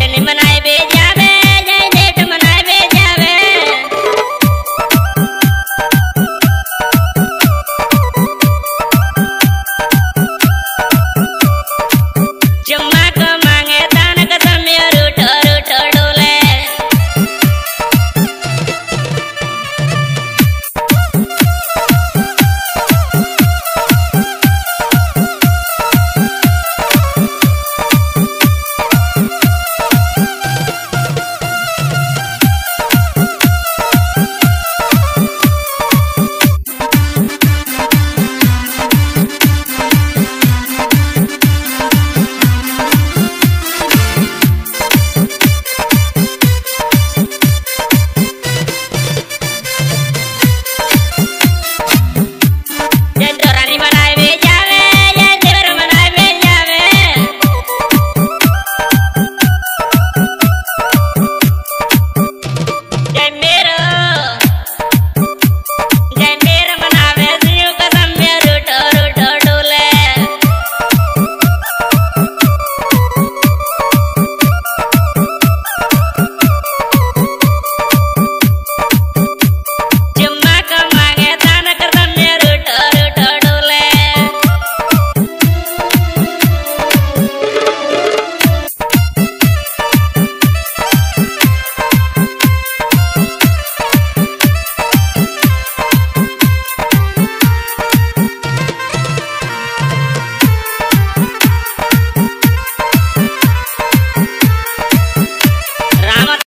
and in